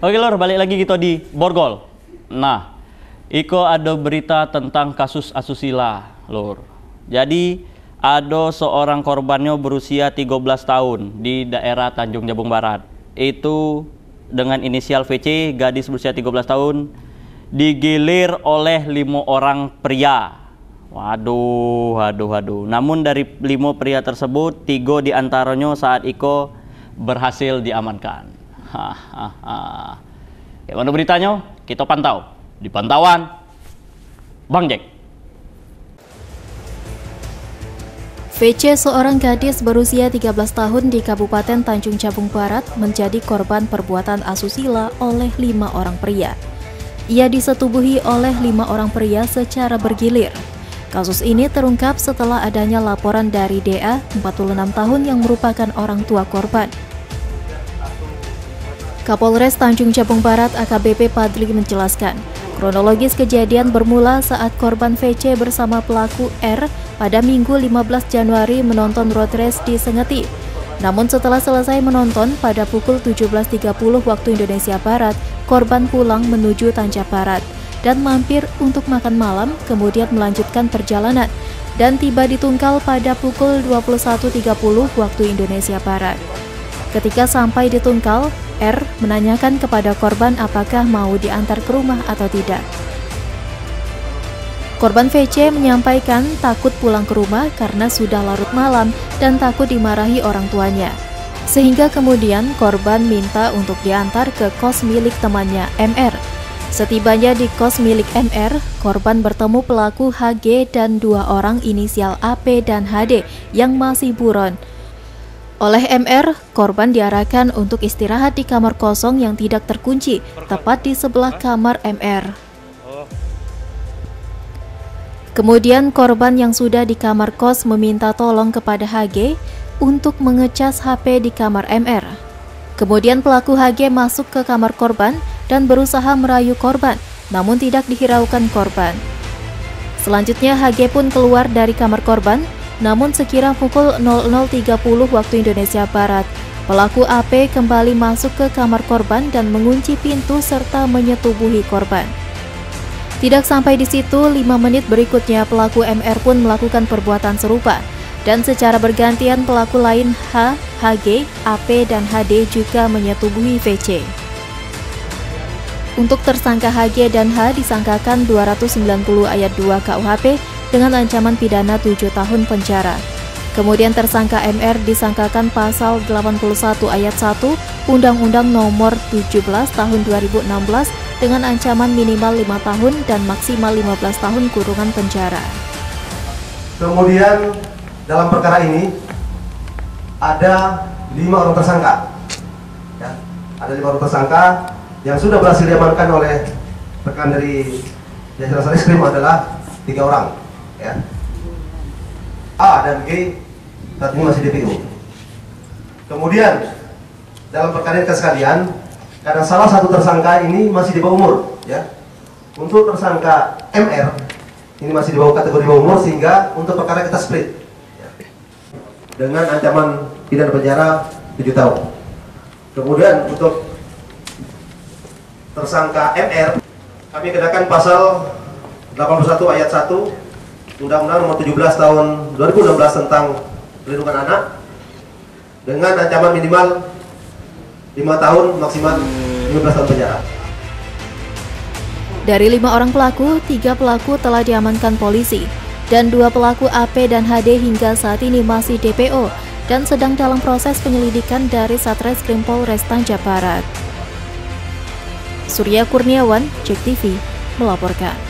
Oke lor, balik lagi kita di Borgol. Nah, Iko ada berita tentang kasus asusila, lor. Jadi, ada seorang korbannya berusia 13 tahun di daerah Tanjung Jabung Barat. Itu dengan inisial VC, gadis berusia 13 tahun, digilir oleh lima orang pria. Waduh, waduh, waduh. Namun dari lima pria tersebut, tiga di antaranya saat Iko berhasil diamankan. Hahaha. Bagaimana beritanya? Kita pantau di pantauan Bang Jack. VC seorang gadis berusia 13 tahun di Kabupaten Tanjung Jabung Barat menjadi korban perbuatan asusila oleh lima orang pria. Ia disetubuhi oleh lima orang pria secara bergilir. Kasus ini terungkap setelah adanya laporan dari DA, 46 tahun yang merupakan orang tua korban. Kapolres Tanjung Jabung Barat AKBP Padli menjelaskan, kronologis kejadian bermula saat korban VC bersama pelaku R pada Minggu 15 Januari menonton road race di Sengeti. Namun setelah selesai menonton pada pukul 17.30 waktu Indonesia Barat, korban pulang menuju Tanjab Barat dan mampir untuk makan malam kemudian melanjutkan perjalanan dan tiba di Tungkal pada pukul 21.30 waktu Indonesia Barat. Ketika sampai di Tungkal, R menanyakan kepada korban apakah mau diantar ke rumah atau tidak. Korban VC menyampaikan takut pulang ke rumah karena sudah larut malam dan takut dimarahi orang tuanya. Sehingga kemudian korban minta untuk diantar ke kos milik temannya MR. Setibanya di kos milik MR, korban bertemu pelaku HG dan dua orang inisial AP dan HD yang masih buron. Oleh MR, korban diarahkan untuk istirahat di kamar kosong yang tidak terkunci, tepat di sebelah kamar MR. Kemudian korban yang sudah di kamar kos meminta tolong kepada HG untuk mengecas HP di kamar MR. Kemudian pelaku HG masuk ke kamar korban dan berusaha merayu korban, namun tidak dihiraukan korban. Selanjutnya HG pun keluar dari kamar korban, namun sekira pukul 00.30 waktu Indonesia Barat, pelaku AP kembali masuk ke kamar korban dan mengunci pintu serta menyetubuhi korban. Tidak sampai di situ, lima menit berikutnya pelaku MR pun melakukan perbuatan serupa. Dan secara bergantian pelaku lain H, HG, AP, dan HD juga menyetubuhi VC. Untuk tersangka HG dan H disangkakan 290 ayat 2 KUHP dengan ancaman pidana 7 tahun penjara. Kemudian tersangka MR disangkakan pasal 81 ayat 1 Undang-Undang Nomor 17 Tahun 2016 dengan ancaman minimal 5 tahun dan maksimal 15 tahun kurungan penjara. Kemudian dalam perkara ini ada lima orang tersangka. Ya, ada lima orang tersangka yang sudah berhasil diamankan oleh rekan dari Jasa Reskrim adalah tiga orang. Ya. A dan G saat ini masih DPO. Kemudian dalam perkara ini sekalian karena salah satu tersangka ini masih di bawah umur, ya. Untuk tersangka MR ini masih di bawah kategori bawah umur sehingga untuk perkara kita split ya. dengan ancaman pidana penjara 7 tahun. Kemudian untuk tersangka MR kami kenakan pasal 81 ayat 1 Undang-Undang Nomor 17 Tahun 2016 tentang Perlindungan Anak dengan ancaman minimal 5 tahun maksimal 15 tahun penjara. Dari lima orang pelaku, tiga pelaku telah diamankan polisi, dan dua pelaku AP dan HD hingga saat ini masih DPO dan sedang dalam proses penyelidikan dari Satreskrim Polres Tanjab Barat. Surya Kurniawan, Cek TV, melaporkan.